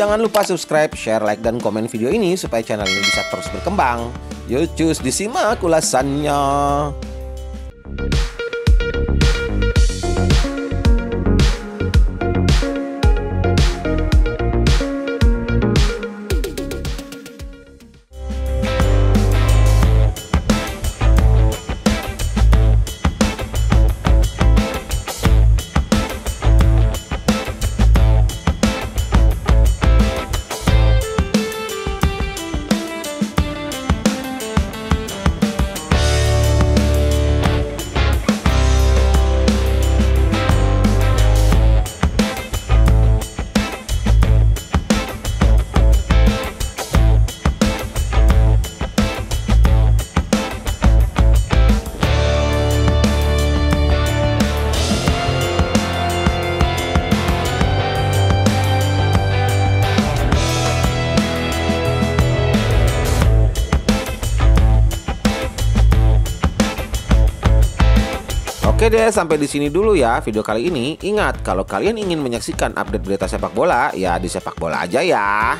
Jangan lupa subscribe, share, like, dan komen video ini supaya channel ini bisa terus berkembang. Yuk cus disimak ulasannya. Oke deh, sampai di sini dulu ya video kali ini. Ingat, kalau kalian ingin menyaksikan update berita sepak bola, ya di sepak bola aja ya.